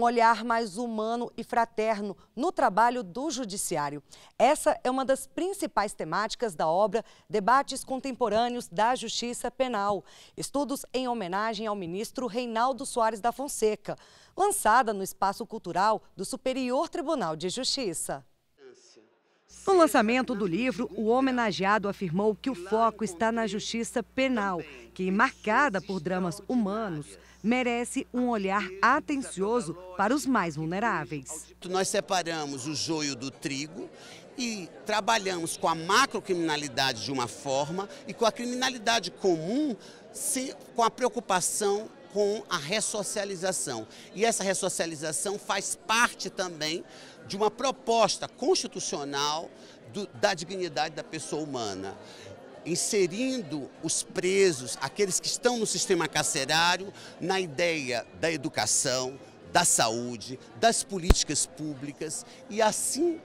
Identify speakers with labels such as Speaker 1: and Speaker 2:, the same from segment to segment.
Speaker 1: um olhar mais humano e fraterno no trabalho do Judiciário. Essa é uma das principais temáticas da obra Debates Contemporâneos da Justiça Penal, estudos em homenagem ao ministro Reinaldo Soares da Fonseca, lançada no Espaço Cultural do Superior Tribunal de Justiça. No lançamento do livro, o homenageado afirmou que o foco está na justiça penal, que, marcada por dramas humanos, merece um olhar atencioso para os mais vulneráveis.
Speaker 2: Nós separamos o joio do trigo e trabalhamos com a macrocriminalidade de uma forma e com a criminalidade comum com a preocupação com a ressocialização. E essa ressocialização faz parte também de uma proposta constitucional do, da dignidade da pessoa humana inserindo os presos, aqueles que estão no sistema carcerário, na ideia da educação, da saúde, das políticas públicas e assim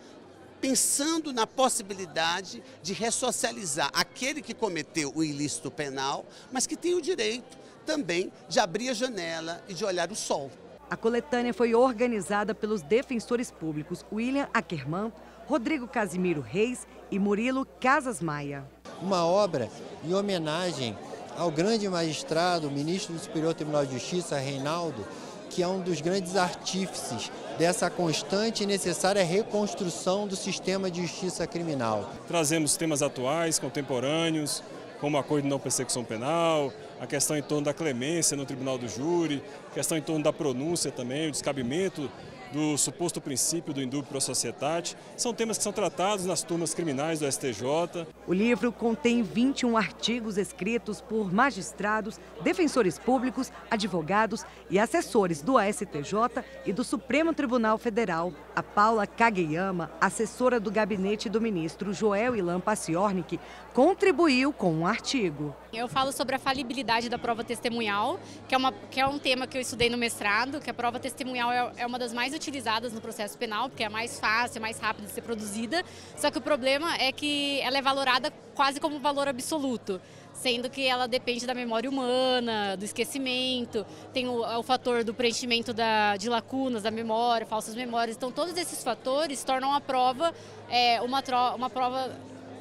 Speaker 2: pensando na possibilidade de ressocializar aquele que cometeu o ilícito penal, mas que tem o direito também de abrir a janela e de olhar o sol.
Speaker 1: A coletânea foi organizada pelos defensores públicos William Ackerman, Rodrigo Casimiro Reis e Murilo Casas Maia
Speaker 3: uma obra em homenagem ao grande magistrado, ministro do Superior Tribunal de Justiça, Reinaldo, que é um dos grandes artífices dessa constante e necessária reconstrução do sistema de justiça criminal.
Speaker 4: Trazemos temas atuais, contemporâneos, como o acordo de não persecução penal, a questão em torno da clemência no tribunal do júri, questão em torno da pronúncia também, o descabimento do suposto princípio do indúbio pro societate. São temas que são tratados nas turmas criminais do STJ.
Speaker 1: O livro contém 21 artigos escritos por magistrados, defensores públicos, advogados e assessores do STJ e do Supremo Tribunal Federal. A Paula Kageyama, assessora do gabinete do ministro Joel Ilan Paciornik, contribuiu com um artigo.
Speaker 5: Eu falo sobre a falibilidade da prova testemunhal, que é, uma, que é um tema que eu estudei no mestrado, que a prova testemunhal é, é uma das mais utilizadas no processo penal, porque é mais fácil, é mais rápida de ser produzida. Só que o problema é que ela é valorada quase como valor absoluto, sendo que ela depende da memória humana, do esquecimento, tem o, o fator do preenchimento da, de lacunas da memória, falsas memórias. Então, todos esses fatores tornam a prova é, uma, uma prova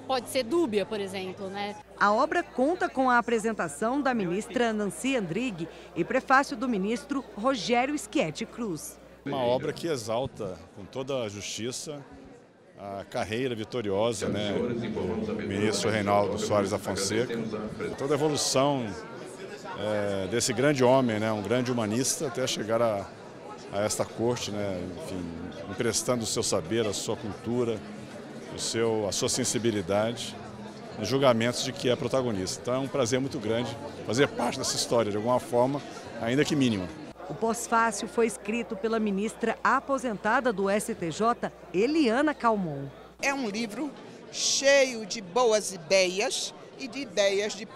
Speaker 5: pode ser dúbia, por exemplo. Né?
Speaker 1: A obra conta com a apresentação da ministra Nancy Andrighi e prefácio do ministro Rogério Schietti Cruz.
Speaker 6: Uma obra que exalta com toda a justiça a carreira vitoriosa né, do ministro Reinaldo Soares da Fonseca, toda a evolução é, desse grande homem, né, um grande humanista, até chegar a, a esta corte, né, enfim, emprestando o seu saber, a sua cultura, o seu, a sua sensibilidade nos julgamentos de que é protagonista. Então é um prazer muito grande fazer parte dessa história, de alguma forma, ainda que mínima.
Speaker 1: O pós-fácil foi escrito pela ministra aposentada do STJ, Eliana Calmon.
Speaker 7: É um livro cheio de boas ideias e de ideias de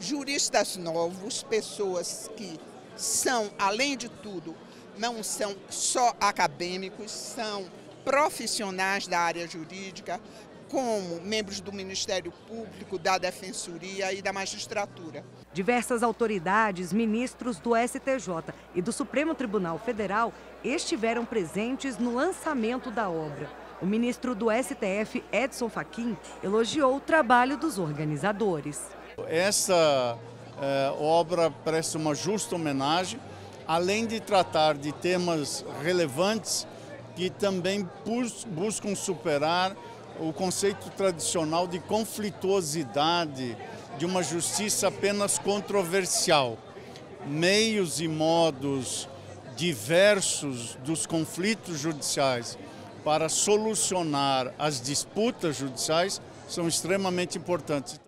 Speaker 7: juristas novos, pessoas que são, além de tudo, não são só acadêmicos, são profissionais da área jurídica, como membros do Ministério Público, da Defensoria e da Magistratura.
Speaker 1: Diversas autoridades, ministros do STJ e do Supremo Tribunal Federal estiveram presentes no lançamento da obra. O ministro do STF, Edson Fachin, elogiou o trabalho dos organizadores.
Speaker 8: Essa é, obra presta uma justa homenagem, além de tratar de temas relevantes que também buscam superar o conceito tradicional de conflituosidade de uma justiça apenas controversial. Meios e modos diversos dos conflitos judiciais para solucionar as disputas judiciais são extremamente importantes.